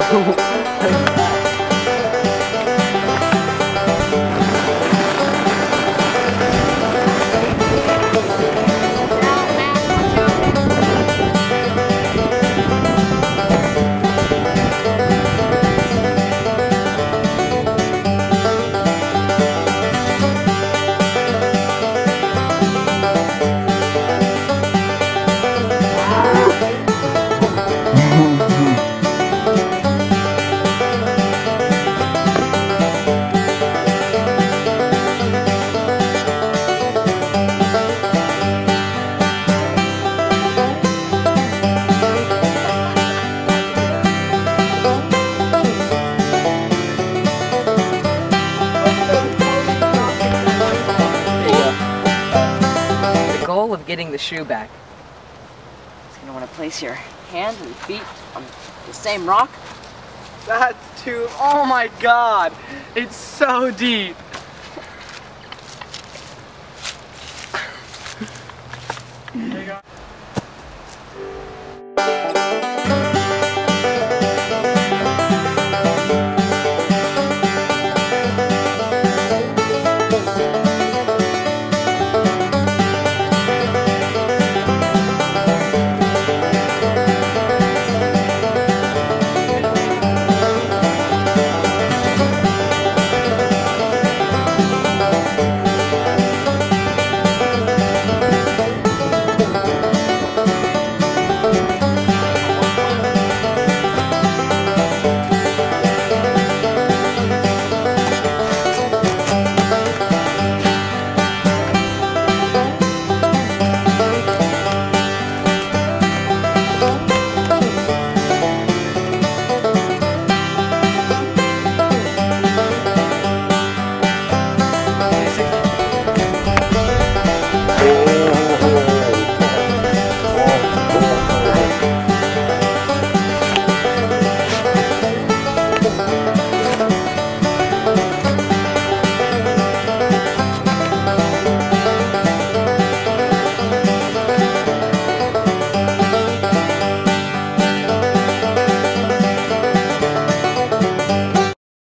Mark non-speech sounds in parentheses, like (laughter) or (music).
十 (laughs) 五 getting the shoe back. It's gonna want to place your hand and feet on the same rock. That's too, oh my god, it's so deep. (laughs)